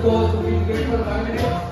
Gracias.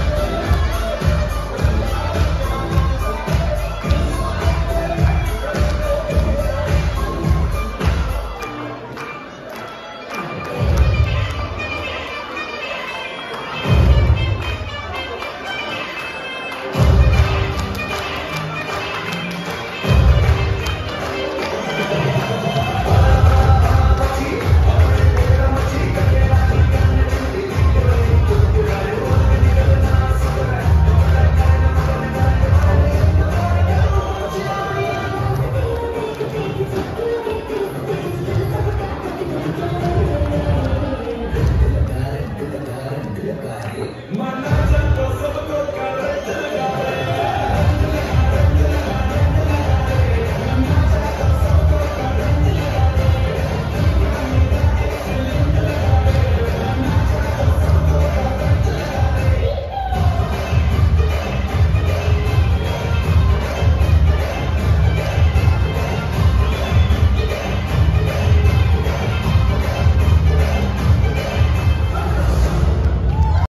Manaja kwa